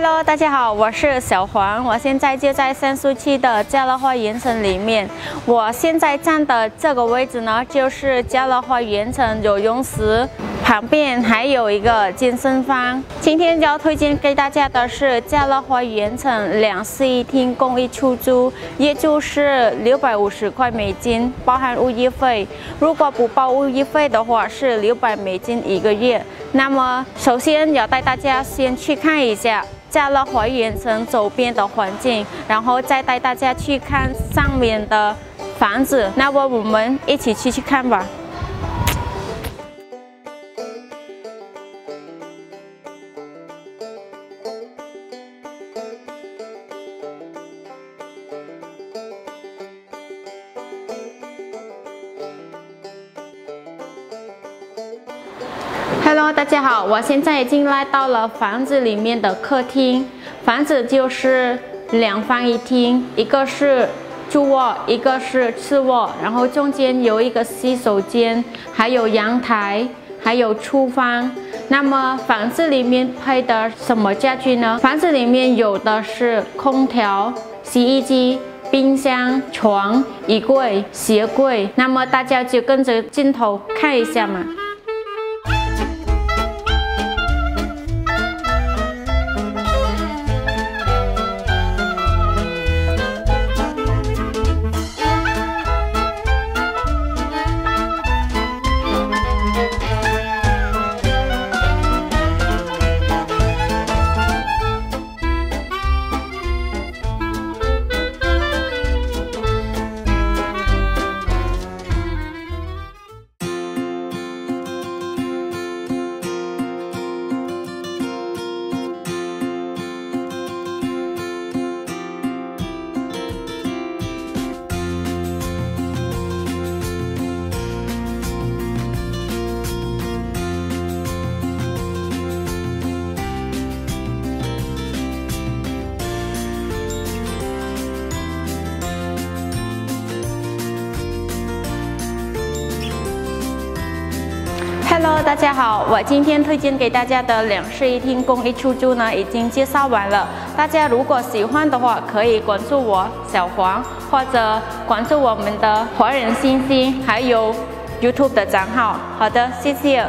Hello，大家好，我是小黄，我现在就在三苏区的家乐花园城里面。我现在站的这个位置呢，就是家乐花园城游泳池旁边还有一个健身房。今天要推荐给大家的是家乐花园城两室一厅公寓出租，也就是六百五十块美金，包含物业费。如果不包物业费的话，是六百美金一个月。那么，首先要带大家先去看一下。家乐花园城周边的环境，然后再带大家去看上面的房子。那么我们一起去去看吧。Hello，大家好，我现在已经来到了房子里面的客厅。房子就是两房一厅，一个是主卧，一个是次卧，然后中间有一个洗手间，还有阳台，还有厨房。那么房子里面配的什么家具呢？房子里面有的是空调、洗衣机、冰箱、床、衣柜、鞋柜。那么大家就跟着镜头看一下嘛。Hello，大家好，我今天推荐给大家的两室一厅公寓出租呢，已经介绍完了。大家如果喜欢的话，可以关注我小黄，或者关注我们的华人星星，还有 YouTube 的账号。好的，谢谢。